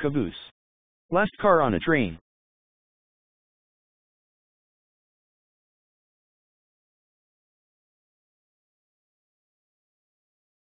Caboose. Last car on a train.